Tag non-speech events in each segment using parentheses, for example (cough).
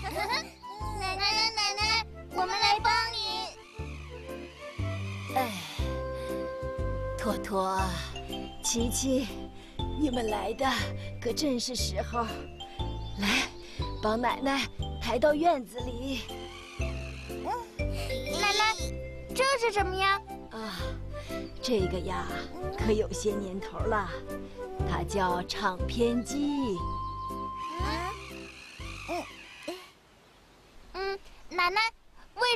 (laughs) 奶奶，奶奶，我们来帮你。哎，托托、琪琪，你们来的可正是时候。来，帮奶奶抬到院子里。奶奶，这是什么呀？啊，这个呀，可有些年头了。它叫唱片机。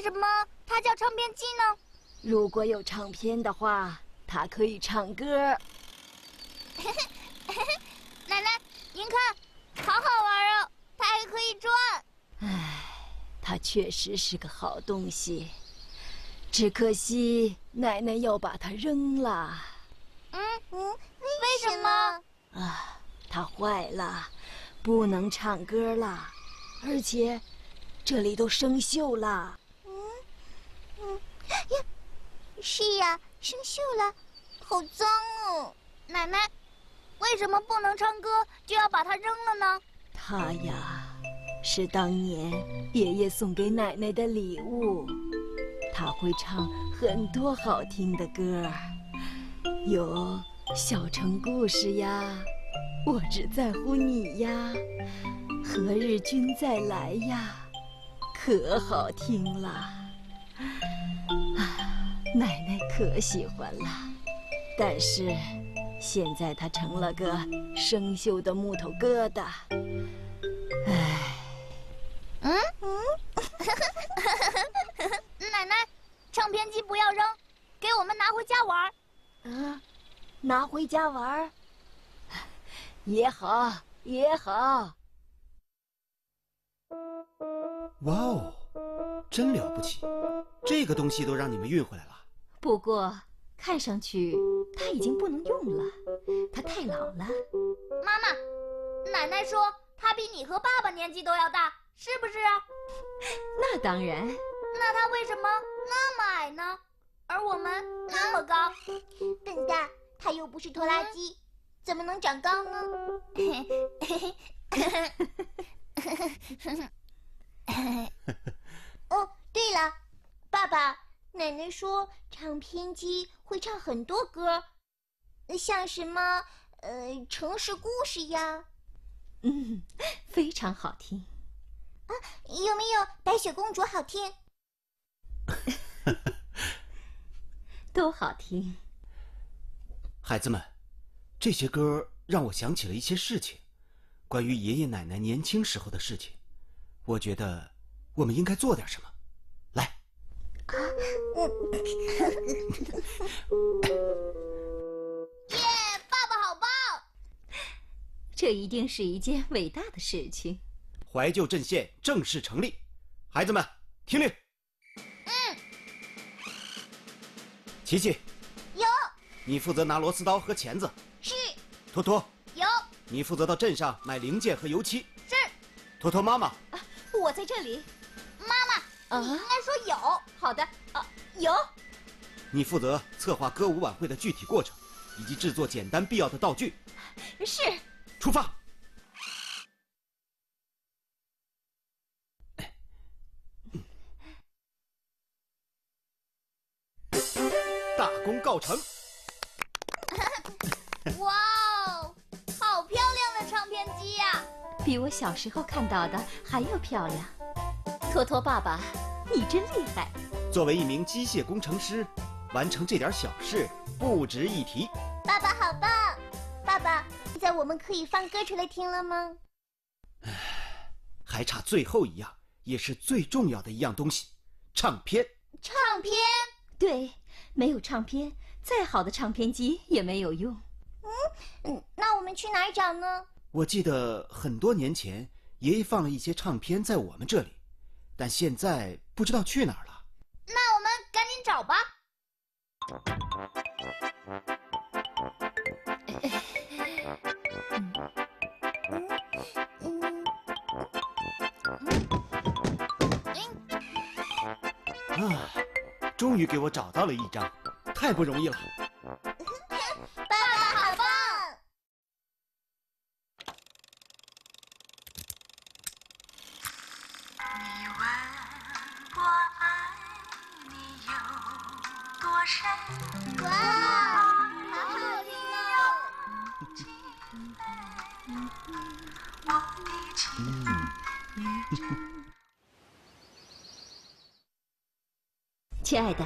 什么它叫唱片机呢？如果有唱片的话，它可以唱歌。(laughs) 奶奶，您看，好好玩哦，它还可以转。唉，它确实是个好东西，只可惜奶奶要把它扔了。嗯嗯，为什么？啊，它坏了，不能唱歌了，而且这里都生锈了。嗯嗯呀，是呀，生锈了，好脏哦！奶奶，为什么不能唱歌就要把它扔了呢？它呀，是当年爷爷送给奶奶的礼物。他会唱很多好听的歌儿，有。小城故事呀，我只在乎你呀，何日君再来呀，可好听了，奶奶可喜欢了。但是，现在它成了个生锈的木头疙瘩。唉，嗯嗯，(laughs) 奶奶，唱片机不要扔，给我们拿回家玩。啊。拿回家玩也好，也好。哇哦，真了不起！这个东西都让你们运回来了。不过，看上去它已经不能用了，它太老了。妈妈，奶奶说它比你和爸爸年纪都要大，是不是？(laughs) 那当然。那它为什么那么矮呢？而我们那么高？笨蛋！它又不是拖拉机，怎么能长高呢？(laughs) 哦，对了，爸爸，奶奶说唱片机会唱很多歌，像什么呃城市故事呀，嗯，非常好听。啊，有没有白雪公主好听？(laughs) 都好听。孩子们，这些歌让我想起了一些事情，关于爷爷奶奶年轻时候的事情。我觉得我们应该做点什么。来，啊，耶！爸爸好棒！这一定是一件伟大的事情。怀旧阵线正式成立，孩子们听令。嗯。琪琪。有你负责拿螺丝刀和钳子，是。托托，有。你负责到镇上买零件和油漆，是。托托妈妈，啊我在这里。你应该说有。好的，啊，有。你负责策划歌舞晚会的具体过程，以及制作简单必要的道具，是。出发。大功告成。(laughs) 哇哦，好漂亮的唱片机呀！比我小时候看到的还要漂亮。托托爸爸，你真厉害！作为一名机械工程师，完成这点小事不值一提。爸爸好棒！爸爸，现在我们可以放歌出来听了吗？唉，还差最后一样，也是最重要的一样东西——唱片。唱片？对，没有唱片，再好的唱片机也没有用。嗯，那我们去哪儿找呢？我记得很多年前，爷爷放了一些唱片在我们这里，但现在不知道去哪儿了。那我们赶紧找吧。啊，终于给我找到了一张，太不容易了。(laughs) 亲爱的，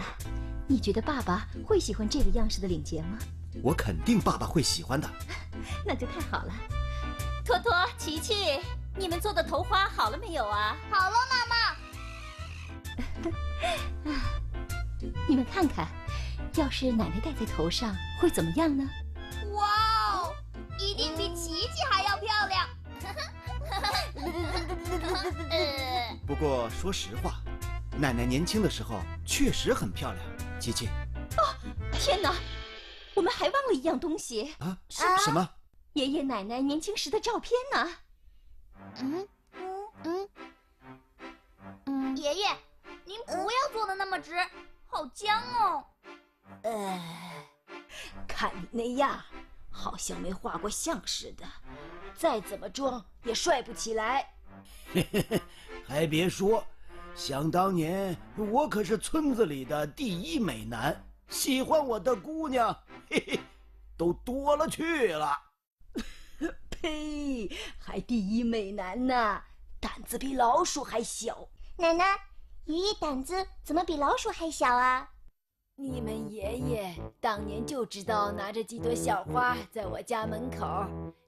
你觉得爸爸会喜欢这个样式的领结吗？我肯定爸爸会喜欢的。(laughs) 那就太好了。托托、琪琪，你们做的头花好了没有啊？好了，妈妈。(laughs) 你们看看，要是奶奶戴在头上会怎么样呢？(laughs) 不过说实话。奶奶年轻的时候确实很漂亮，琪琪。哦，天哪，我们还忘了一样东西啊！什么？爷爷奶奶年轻时的照片呢？嗯嗯嗯嗯，爷爷，您不要坐的那么直，好僵哦。哎，看你那样，好像没画过像似的，再怎么装也帅不起来。嘿嘿嘿，还别说。想当年，我可是村子里的第一美男，喜欢我的姑娘，嘿嘿，都多了去了。(laughs) 呸！还第一美男呢，胆子比老鼠还小。奶奶，爷爷胆子怎么比老鼠还小啊？你们爷爷当年就知道拿着几朵小花在我家门口，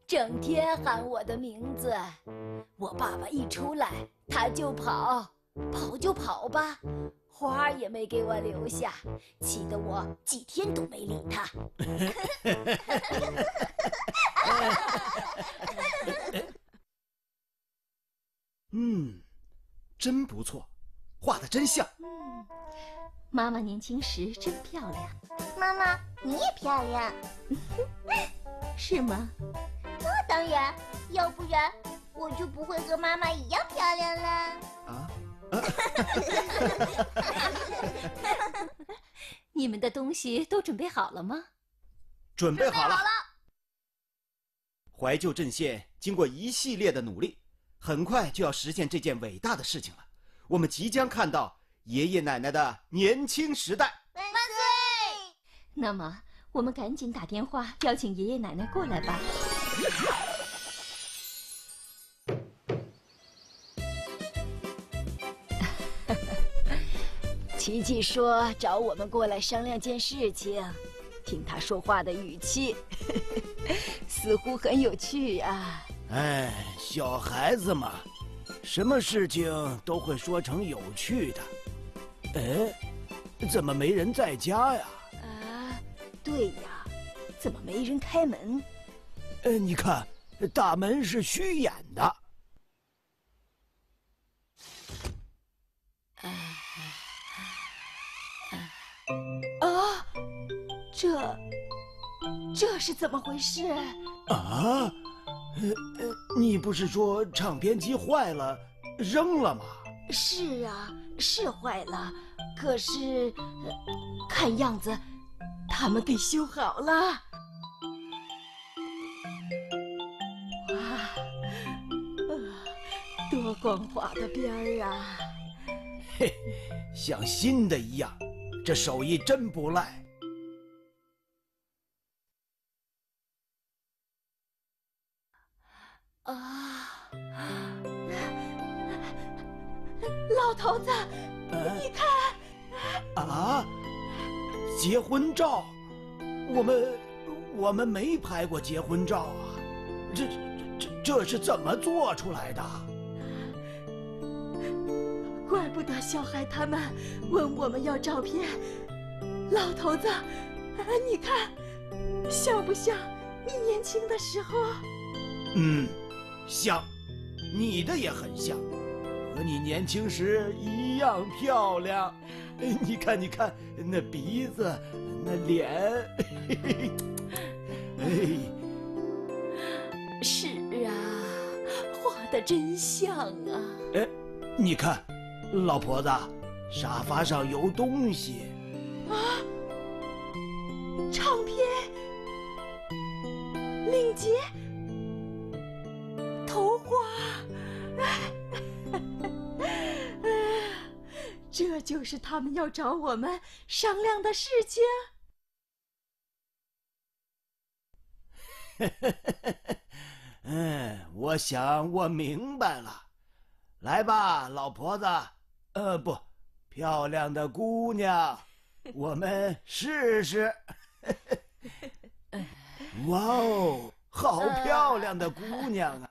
整天喊我的名字。我爸爸一出来，他就跑。跑就跑吧，花也没给我留下，气得我几天都没理他。(laughs) 嗯，真不错，画的真像。嗯，妈妈年轻时真漂亮。妈妈，你也漂亮，(laughs) 是吗？那当然，要不然我就不会和妈妈一样漂亮了。啊？(laughs) 你们的东西都准备好了吗？准备好了。好了。怀旧阵线经过一系列的努力，很快就要实现这件伟大的事情了。我们即将看到爷爷奶奶的年轻时代。万岁！那么，我们赶紧打电话邀请爷爷奶奶过来吧。(laughs) 琪琪说找我们过来商量件事情，听他说话的语气，(laughs) 似乎很有趣啊。哎，小孩子嘛，什么事情都会说成有趣的。哎，怎么没人在家呀？啊，对呀，怎么没人开门？呃，你看，大门是虚掩的。啊这这是怎么回事？啊，呃呃，你不是说唱片机坏了，扔了吗？是啊，是坏了，可是看样子他们给修好了。哇，多光滑的边儿啊！嘿，像新的一样，这手艺真不赖。啊！老头子，你看，啊，结婚照，我们我们没拍过结婚照啊，这这这是怎么做出来的？怪不得小孩他们问我们要照片。老头子，啊你看，像不像你年轻的时候？嗯。像，你的也很像，和你年轻时一样漂亮。你看，你看那鼻子，那脸，哎，是啊，画的真像啊。哎，你看，老婆子，沙发上有东西。这这就是他们要找我们商量的事情。(laughs) 嗯，我想我明白了。来吧，老婆子，呃，不，漂亮的姑娘，(laughs) 我们试试。(laughs) 哇哦，好漂亮的姑娘啊！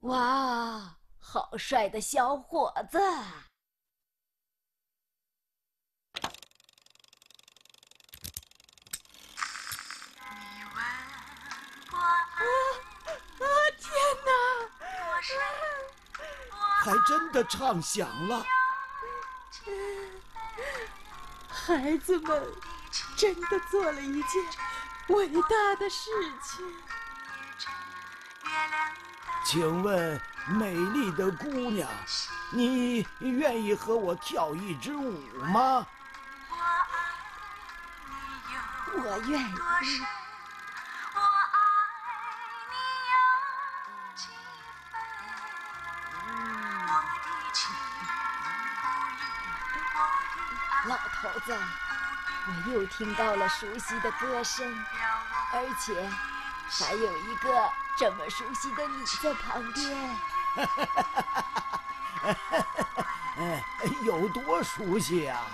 哇，好帅的小伙子！啊！天哪！还真的唱响了。孩子们真的做了一件伟大的事情。请问，美丽的姑娘，你愿意和我跳一支舞吗？我愿意。老头子，我又听到了熟悉的歌声，而且还有一个这么熟悉的你在旁边。哎，有多熟悉啊？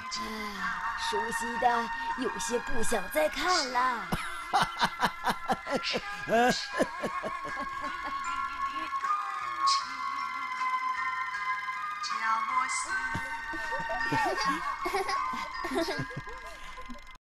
熟悉的有些不想再看了。(laughs)